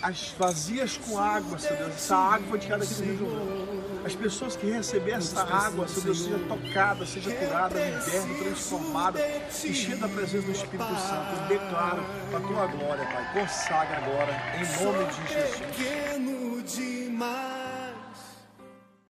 as vazias com água, Senhor Deus. Essa água de cada Rio As pessoas que receber essa água, Senhor Deus, seja tocada, seja curada, liberta, transformada, enchida da presença do Espírito Santo. Eu declaro a tua glória, Pai. Consagra agora, em nome de Jesus.